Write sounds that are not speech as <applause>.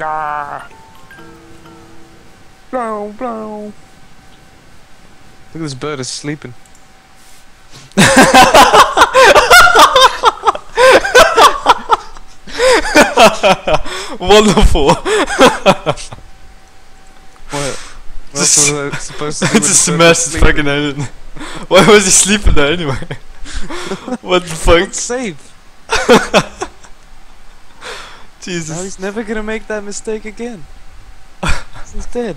Ah. Blow, blow. Look at this bird, it's sleeping. <laughs> Wonderful. What? What Just- was I <laughs> supposed to do? I with just the bird smashed his fucking head in. Why was he sleeping there anyway? <laughs> what the fuck? It's safe. Jesus. Now he's never gonna make that mistake again. <laughs> he's dead.